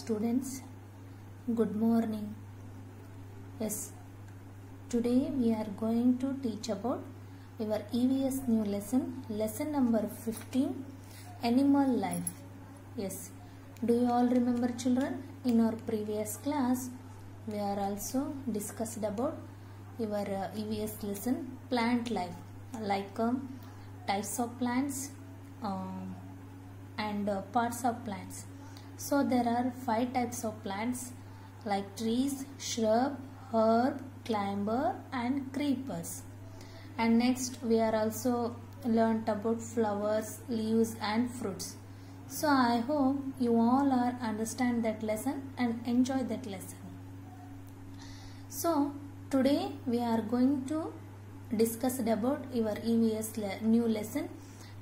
students good morning. Yes today we are going to teach about our evs new lesson lesson number 15 animal life. Yes do you all remember children? In our previous class we are also discussed about your uh, evs lesson plant life. Like um, types of plants um, and uh, parts of plants so there are five types of plants like trees shrub herb climber and creepers. And next we are also learnt about flowers leaves and fruits. So i hope you all are understand that lesson and enjoy that lesson. So today we are going to discuss about your evs le- new lesson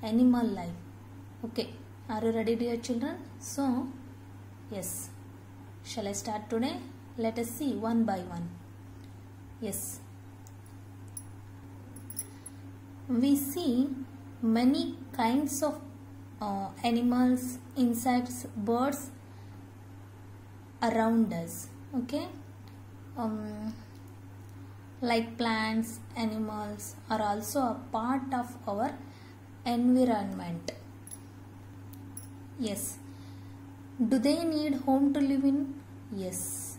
animal life. Okay are you ready dear children? So yes. Shall i start today? Let us see one by one. Yes. We see many kinds of uh, animals insects birds around us okay? Um, like plants animals are also a part of our environment. Yes do they need home to live in? Yes.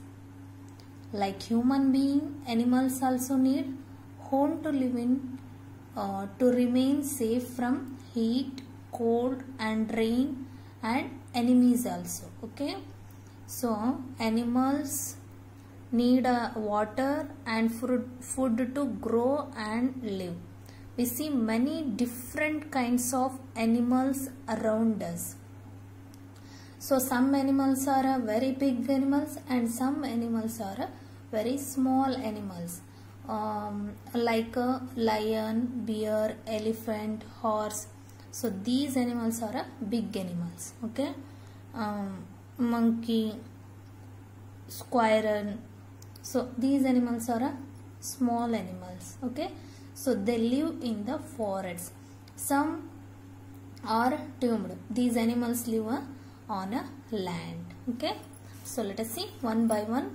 Like human being animals also need home to live in uh, to remain safe from heat cold and rain and enemies also okay? So animals need uh, water and food, food to grow and live. We see many different kinds of animals around us so some animals are very big animals and some animals are very small animals. Um, like a lion bear elephant horse. So these animals are big animals okay? Um, monkey squirrel. So these animals are small animals okay? So they live in the forests some are tamed these animals live on a land. Okay? So let us see. One by one.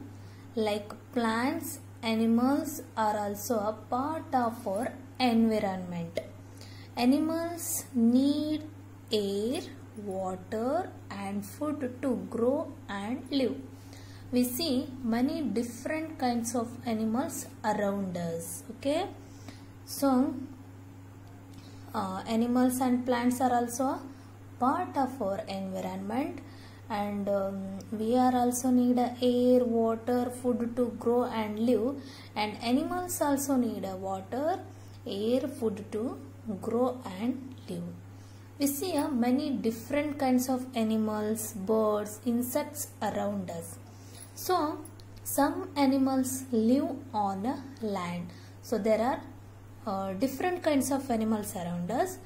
Like plants animals are also a part of our environment. Animals need air water and food to grow and live. We see many different kinds of animals around us. Okay? So uh, animals and plants are also part of our environment. And um, we are also need air water food to grow and live. And animals also need water air food to grow and live. We see uh, many different kinds of animals birds insects around us. So some animals live on land. So there are uh, different kinds of animals around us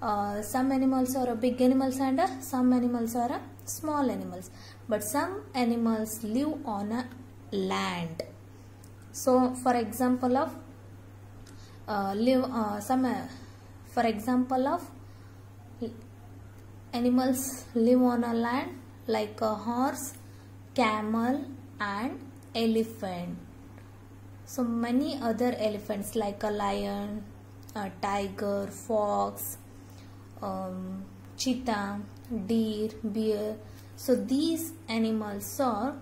uh, some animals are big animals and uh, some animals are uh, small animals. But some animals live on a land. So for example of uh, live uh, some uh, for example of animals live on a land like a horse camel and elephant. So many other elephants like a lion a tiger fox um, cheetah deer bear. So these animals are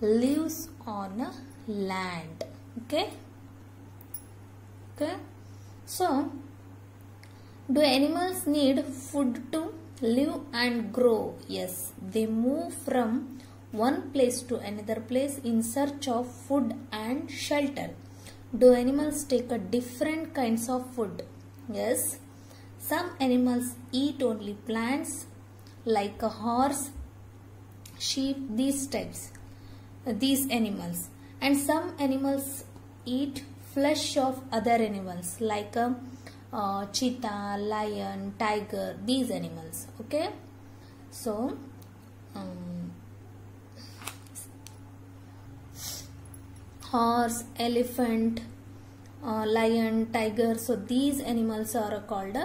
lives on land. Okay? Okay? So do animals need food to live and grow? Yes. They move from one place to another place in search of food and shelter. Do animals take a different kinds of food? Yes some animals eat only plants like a horse sheep these types these animals. And some animals eat flesh of other animals like a uh, cheetah lion tiger these animals okay? So um, horse elephant uh, lion tiger so these animals are called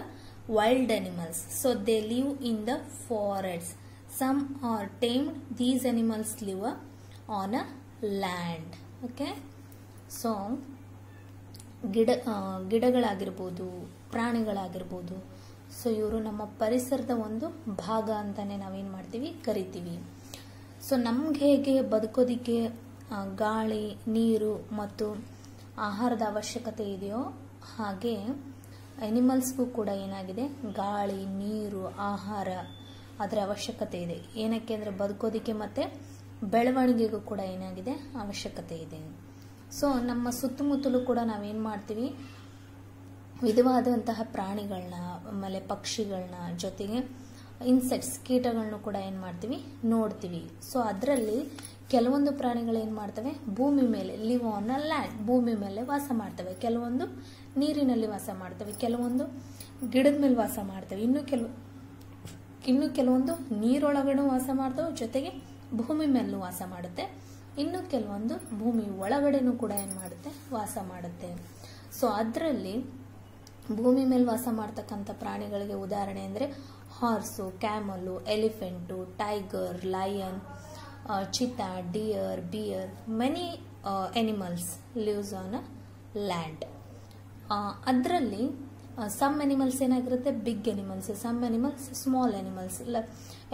wild animals. So, they live in the forests. Some are tamed. These animals live on a land. Okay? So, ಗಿಡ ಗಿಡಗಳಾಗಿರ್ಬೋದು, ಪ್ರಾಣಿಗಳಾಗಿರ್ಬೋದು. So ಇವರು ನಮ್ಮ ಪರಿಸರದ ಒಂದು ಭಾಗ ಅಂತಲೇ ನಾವೇನು ಮಾಡ್ತೀವಿ? ಕರಿತೀವಿ. ಸೊ ನಮ್ಗೆ ಹೇಗೆ ಬದುಕೋದಿಕ್ಕೆ ಗಾಳಿ, ನೀರು ಮತ್ತು ಆಹಾರದ ಅವಶ್ಯಕತೆ ಇದೆಯೋ ಹಾಗೆ ಎನಿಮಲ್ಸ್ಗೂ ಕೂಡ ಏನಾಗಿದೆ? ಗಾಳಿ, ನೀರು, ಆಹಾರ ಅದರ ಅವಶ್ಯಕತೆ ಇದೆ. ಏನಕ್ಕೆ ಅಂದರೆ ಬದುಕೋದಕ್ಕೆ ಮತ್ತು ಬೆಳವಣಿಗೆಗೂ ಕೂಡ ಏನಾಗಿದೆ? ಅವಶ್ಯಕತೆ ಇದೆ. ಸೊ ನಮ್ಮ ಸುತ್ತಮುತ್ತಲೂ ಕೂಡ ನಾವೇನು ಮಾಡ್ತೀವಿ? ವಿಧವಾದಂತಹ ಪ್ರಾಣಿಗಳನ್ನ, ಆಮೇಲೆ ಪಕ್ಷಿಗಳನ್ನ ಜೊತೆಗೆ ಇನ್ಸೆಕ್ಟ್ಸ್ ಕೀಟಗಳನ್ನು ಕೂಡ ಏನು ಮಾಡ್ತೀವಿ? ನೋಡ್ತೀವಿ. ಸೊ ಅದರಲ್ಲಿ ಕೆಲವೊಂದು ಪ್ರಾಣಿಗಳು ಏನು ಮಾಡ್ತವೆ? ಭೂಮಿ ಮೇಲೆ ಲಿವ್ ಆನ್ ಅ ಲ್ಯಾಂಡ್, ಭೂಮಿ ಮೇಲೆ ವಾಸ ಮಾಡ್ತವೆ. ಕೆಲವೊಂದು ನೀರಿನಲ್ಲಿ ವಾಸ ಮಾಡ್ತವೆ, ಕೆಲವೊಂದು ಗಿಡದ ಮೇಲೆ ವಾಸ ಮಾಡ್ತವೆ. ಇನ್ನು ಕೆಲವು, ಇನ್ನು ಕೆಲವೊಂದು ನೀರೊಳಗಡೆ ವಾಸ ಮಾಡ್ತವೆ, ಜೊತೆಗೆ ಭೂಮಿ ಮೇಲೂ ವಾಸ ಮಾಡುತ್ತೆ. ಇನ್ನು ಕೆಲವೊಂದು ಭೂಮಿ ಒಳಗಡೆನೂ ಕೂಡ ಏನು ಮಾಡುತ್ತೆ? ವಾಸ ಮಾಡುತ್ತೆ. ಸೊ ಅದರಲ್ಲಿ ಭೂಮಿ ಮೇಲೆ ವಾಸ ಮಾಡ್ತಕ್ಕಂಥ ಪ್ರಾಣಿಗಳಿಗೆ ಉದಾಹರಣೆ ಅಂದರೆ horse camel elephant, tiger, lion uh, deer bear many animals uh, on a land ಅದರಲ್ಲಿ ಸಮ್ ಎನಿಮಲ್ಸ್ ಏನಾಗಿರುತ್ತೆ? Big animals some animals small animals ಇಲ್ಲ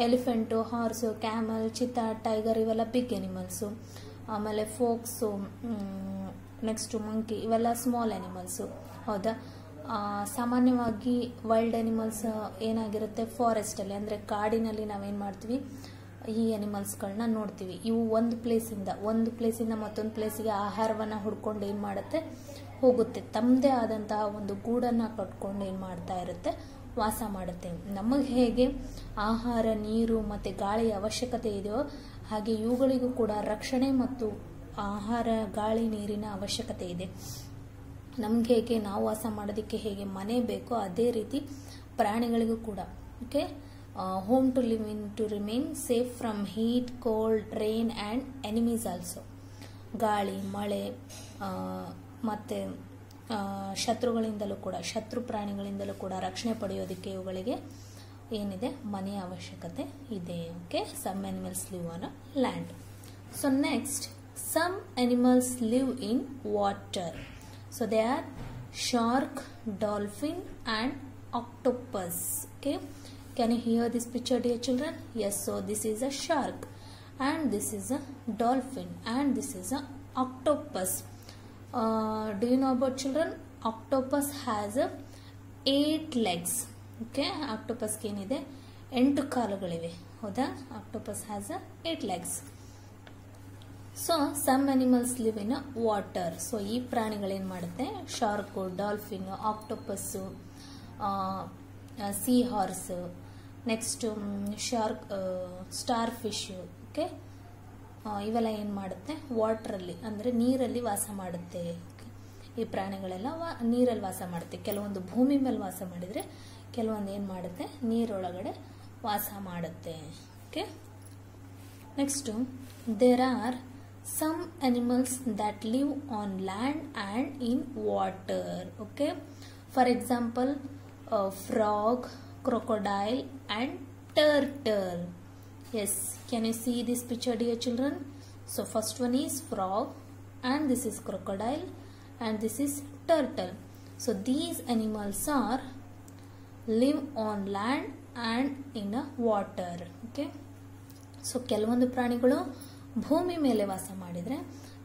elephant horse camel cheetah tiger ಇವೆಲ್ಲ ಬಿಗ್ ಎನಿಮಲ್ಸು ಆಮೇಲೆ ಫೋಕ್ಸು ನೆಕ್ಸ್ಟು ಮಂಕಿ ಇವೆಲ್ಲ small animals ಹೌದಾ? ಸಾಮಾನ್ಯವಾಗಿ wild animals ಏನಾಗಿರುತ್ತೆ? ಫಾರೆಸ್ಟಲ್ಲಿ ಅಂದರೆ ಕಾಡಿನಲ್ಲಿ ನಾವೇನು ಮಾಡ್ತೀವಿ? ಈ ಅನಿಮಲ್ಸ್ಗಳನ್ನ ನೋಡ್ತೀವಿ. ಇವು ಒಂದು ಪ್ಲೇಸಿಂದ ಒಂದು ಪ್ಲೇಸಿಂದ ಮತ್ತೊಂದು ಪ್ಲೇಸಿಗೆ ಆಹಾರವನ್ನು ಹುಡ್ಕೊಂಡು ಏನು ಮಾಡುತ್ತೆ? ಹೋಗುತ್ತೆ. ತಮ್ಮದೇ ಆದಂತಹ ಒಂದು ಗೂಡನ್ನು ಕಟ್ಕೊಂಡು ಏನು ಮಾಡ್ತಾ ಇರುತ್ತೆ? ವಾಸ ಮಾಡುತ್ತೆ. ನಮಗೆ ಹೇಗೆ? ಆಹಾರ, ನೀರು ಮತ್ತು ಗಾಳಿಯ ಅವಶ್ಯಕತೆ ಇದೆಯೋ ಹಾಗೆ ಇವುಗಳಿಗೂ ಕೂಡ ರಕ್ಷಣೆ ಮತ್ತು ಆಹಾರ, ಗಾಳಿ, ನೀರಿನ ಅವಶ್ಯಕತೆ ಇದೆ. ನಮ್ಗೆ ಹೇಗೆ? ನಾವು ವಾಸ ಮಾಡೋದಕ್ಕೆ ಹೇಗೆ ಮನೆ ಬೇಕೋ ಅದೇ ರೀತಿ ಪ್ರಾಣಿಗಳಿಗೂ ಕೂಡ. Okay home to live in to remain safe from heat cold rain and enemies also ಗಾಳಿ, ಮಳೆ ಮತ್ತು ಶತ್ರುಗಳಿಂದಲೂ ಕೂಡ, ಶತ್ರು ಪ್ರಾಣಿಗಳಿಂದಲೂ ಕೂಡ ರಕ್ಷಣೆ ಪಡೆಯೋದಕ್ಕೆ ಇವುಗಳಿಗೆ ಏನಿದೆ? ಮನೆಯ ಅವಶ್ಯಕತೆ ಇದೆ. Okay? Some animals live on a land so next some animals live in water so they are shark dolphin and octopus okay? Can you hear this picture dear children yes so this is a shark and this is a dolphin and this is a octopus uh, do you know about children octopus has a eight legs okay octopus ಏನಿದೆ ಎಂಟು ಕಾಲುಗಳಿವೆ ಹೌದಾ octopus has a eight legs so some animals live in water so ಈ ಪ್ರಾಣಿಗಳೇನು ಮಾಡುತ್ತೆ shark dolphin octopus seahorse next shark starfish okay ಇವೆಲ್ಲ ಏನು ಮಾಡುತ್ತೆ? ವಾಟ್ರಲ್ಲಿ ಅಂದರೆ ನೀರಲ್ಲಿ ವಾಸ ಮಾಡುತ್ತೆ. ಈ ಪ್ರಾಣಿಗಳೆಲ್ಲ ವಾ, ನೀರಲ್ಲಿ ವಾಸ ಮಾಡುತ್ತೆ. ಕೆಲವೊಂದು ಭೂಮಿ ಮೇಲೆ ವಾಸ ಮಾಡಿದರೆ ಕೆಲವೊಂದು ಏನು ಮಾಡುತ್ತೆ? ನೀರೊಳಗಡೆ ವಾಸ ಮಾಡುತ್ತೆ okay next there are some animals that live on land and in water okay for example frog crocodile and turtle yes can you see this picture dear children so first one is frog and this is crocodile and this is turtle so these animals are live on land and in a water okay so ಕೆಲವೊಂದು ಪ್ರಾಣಿಗಳು ಭೂಮಿ ಮೇಲೆ ವಾಸ ಮಾಡಿದರೆ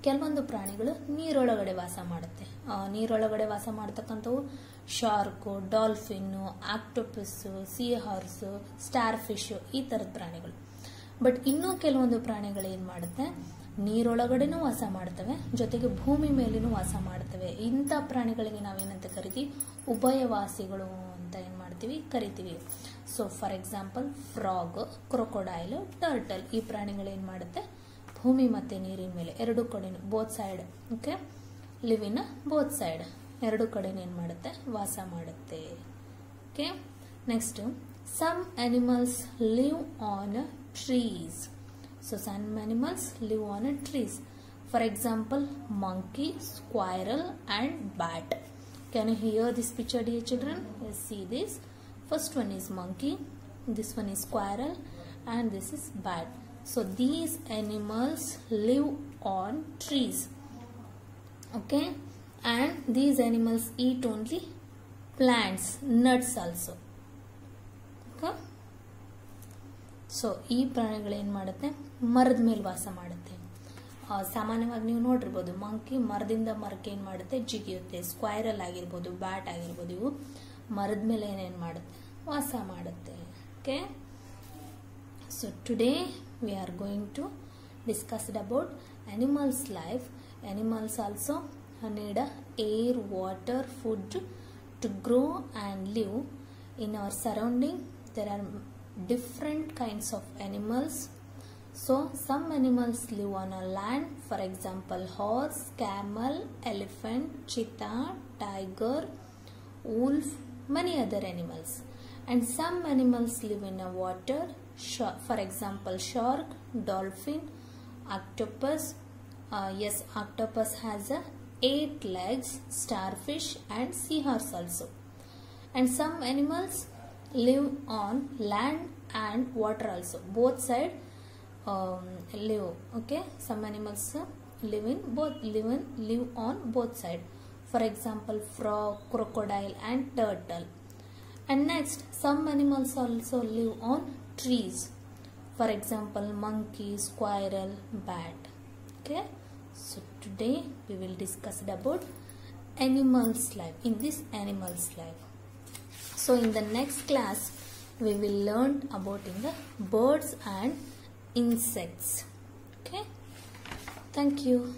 ಕೆಲವೊಂದು ಪ್ರಾಣಿಗಳು ನೀರೊಳಗಡೆ ವಾಸ ಮಾಡುತ್ತೆ. ನೀರೊಳಗಡೆ ವಾಸ ಮಾಡ್ತಕ್ಕಂಥವು shark, dolphin, octopus seahorse starfish ಈ ಥರದ ಪ್ರಾಣಿಗಳು. ಬಟ್ ಇನ್ನೂ ಕೆಲವೊಂದು ಪ್ರಾಣಿಗಳು ಏನು ಮಾಡುತ್ತೆ? ನೀರೊಳಗಡೆನೂ ವಾಸ ಮಾಡ್ತವೆ, ಜೊತೆಗೆ ಭೂಮಿ ಮೇಲೇನೂ ವಾಸ ಮಾಡ್ತವೆ. ಇಂಥ ಪ್ರಾಣಿಗಳಿಗೆ ನಾವೇನಂತ ಕರಿತೀವಿ? ಉಭಯವಾಸಿಗಳು ಅಂತ ಏನು ಮಾಡ್ತೀವಿ? ಕರಿತೀವಿ. So for example frog crocodile turtle ಈ ಪ್ರಾಣಿಗಳು ಏನು ಮಾಡುತ್ತೆ? ಭೂಮಿ ಮತ್ತು ನೀರಿನ ಮೇಲೆ ಎರಡು ಕಡೆ both side okay live in both side ಎರಡು ಕಡೆ ಏನು ಮಾಡುತ್ತೆ ವಾಸ ಮಾಡುತ್ತೆ okay next some animals live on trees so some animals live on a trees for example monkey squirrel and bat can you hear this picture dear children see this first one is monkey this one is squirrel and this is bat. So these animals live on trees. Okay, and these animals eat only plants, nuts also. Okay. So ಈ ಪ್ರಾಣಿಗಳೇನು ಮಾಡುತ್ತೆ? ಮರದ ಮೇಲೆ ವಾಸ ಮಾಡುತ್ತೆ. ಸಾಮಾನ್ಯವಾಗಿ ನೀವು ನೋಡಿರ್ಬೋದು ಮಂಕಿ ಮರದಿಂದ ಮರಕ್ಕೆ ಏನು ಮಾಡುತ್ತೆ? ಜಿಗಿಯುತ್ತೆ. ಸ್ಕ್ವೈರಲ್ ಆಗಿರ್ಬೋದು ಬ್ಯಾಟ್ ಆಗಿರ್ಬೋದು ಇವು ಮರದ ಮೇಲೆ ಏನೇನು ಮಾಡುತ್ತೆ? ವಾಸ ಮಾಡುತ್ತೆ. Okay so today we are going to discuss about animals life. Animals also need air water food to grow and live. In our surrounding there are different kinds of animals. So some animals live on a land for example horse camel elephant cheetah tiger wolf many other animals. And some animals live in a water for example shark dolphin octopus uh, yes octopus has a eight legs starfish and seahorse also. And some animals live on land and water also. Both side um, live okay? Some animals uh, live in both live in live on both side. For example frog crocodile and turtle. And next some animals also live on trees. For example monkey squirrel bat. Okay? So today we will discuss about animals life in this animals life. So in the next class we will learn about in the birds and insects. Okay? Thank you